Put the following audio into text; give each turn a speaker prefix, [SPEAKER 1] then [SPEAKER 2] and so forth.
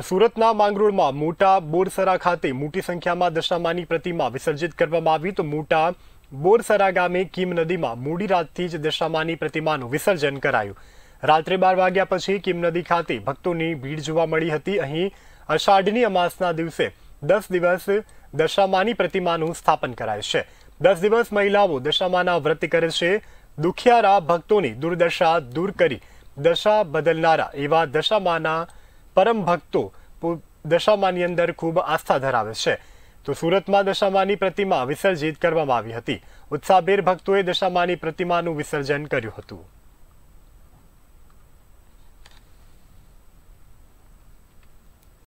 [SPEAKER 1] સુરતના માંગરોળમાં મોટા બોરસરા ખાતે મોટી સંખ્યામાં દશામાની પ્રતિમા વિસર્જિત કરવામાં આવી તો મોટા બોરસરા ગામે કીમ નદીમાં મોડી રાતથી જ દશામાની પ્રતિમાનું વિસર્જન કરાયું. રાત્રે બાર વાગ્યા પછી કીમ નદી ખાતે ભક્તોની ભીડ જોવા મળી હતી. અહીં અષાઢની અમાસના દિવસે દસ દિવસ દશામાની પ્રતિમાનું સ્થાપન કરાય છે. દસ દિવસ મહિલાઓ દશામાના વ્રત કરે છે. દુખિયારા ભક્તોની દુર્દશા દૂર કરી દશા બદલનારા એવા દશામાના પરમ ભક્તો દશામાની અંદર ખૂબ આસ્થા ધરાવે છે. તો સુરતમાં દશામાની પ્રતિમા વિસર્જિત કરવામાં આવી હતી. ઉત્સાહભેર ભક્તોએ દશામાની પ્રતિમાનું વિસર્જન કર્યું હતું.